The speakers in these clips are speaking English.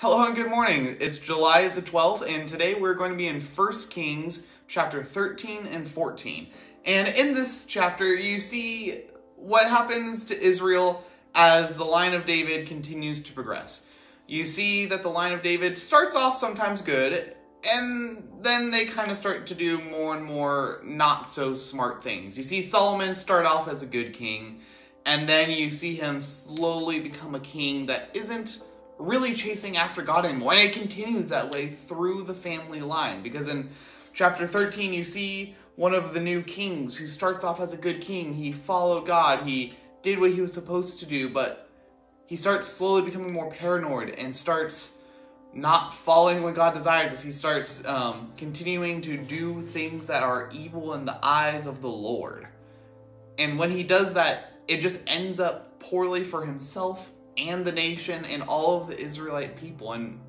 Hello and good morning. It's July the 12th, and today we're going to be in 1 Kings chapter 13 and 14. And in this chapter, you see what happens to Israel as the line of David continues to progress. You see that the line of David starts off sometimes good, and then they kind of start to do more and more not so smart things. You see Solomon start off as a good king, and then you see him slowly become a king that isn't really chasing after God anymore. And it continues that way through the family line because in chapter 13, you see one of the new kings who starts off as a good king. He followed God, he did what he was supposed to do, but he starts slowly becoming more paranoid and starts not following what God desires as he starts um, continuing to do things that are evil in the eyes of the Lord. And when he does that, it just ends up poorly for himself and the nation and all of the Israelite people. And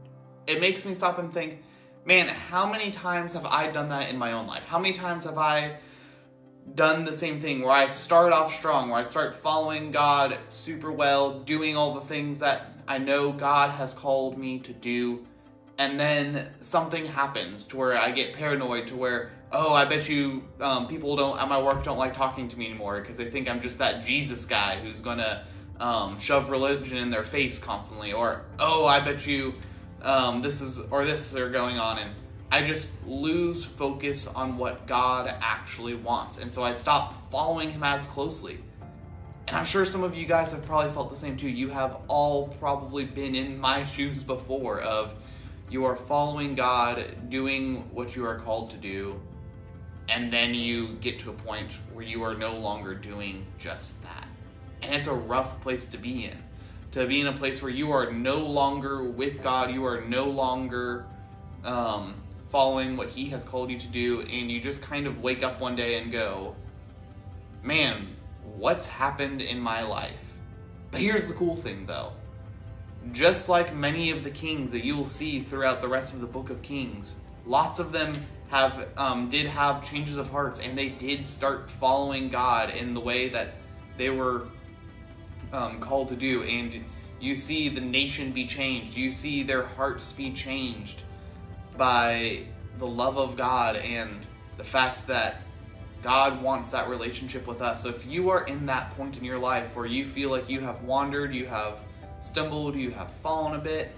it makes me stop and think, man, how many times have I done that in my own life? How many times have I done the same thing where I start off strong, where I start following God super well, doing all the things that I know God has called me to do, and then something happens to where I get paranoid to where, oh, I bet you um, people don't at my work don't like talking to me anymore because they think I'm just that Jesus guy who's gonna um, shove religion in their face constantly, or oh, I bet you um, this is or this are going on, and I just lose focus on what God actually wants, and so I stop following Him as closely. And I'm sure some of you guys have probably felt the same too. You have all probably been in my shoes before of you are following God, doing what you are called to do, and then you get to a point where you are no longer doing just that. And it's a rough place to be in. To be in a place where you are no longer with God, you are no longer um, following what He has called you to do, and you just kind of wake up one day and go, man, what's happened in my life? But here's the cool thing though. Just like many of the kings that you will see throughout the rest of the book of Kings, lots of them have um, did have changes of hearts and they did start following God in the way that they were um, called to do, and you see the nation be changed. You see their hearts be changed by the love of God and the fact that God wants that relationship with us. So if you are in that point in your life where you feel like you have wandered, you have stumbled, you have fallen a bit,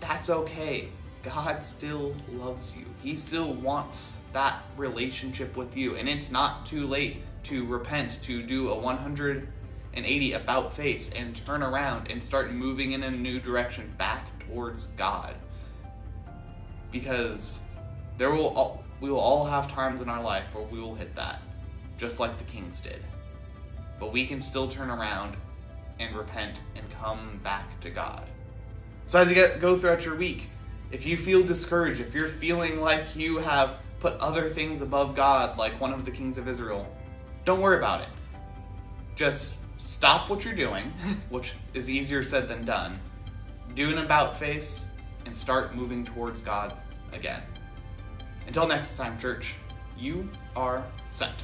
that's okay. God still loves you. He still wants that relationship with you. And it's not too late to repent, to do a 100 an 80 about face and turn around and start moving in a new direction back towards God. Because there will all, we will all have times in our life where we will hit that, just like the kings did. But we can still turn around and repent and come back to God. So as you get, go throughout your week, if you feel discouraged, if you're feeling like you have put other things above God, like one of the kings of Israel, don't worry about it. Just stop what you're doing, which is easier said than done, do an about face, and start moving towards God again. Until next time, church, you are sent.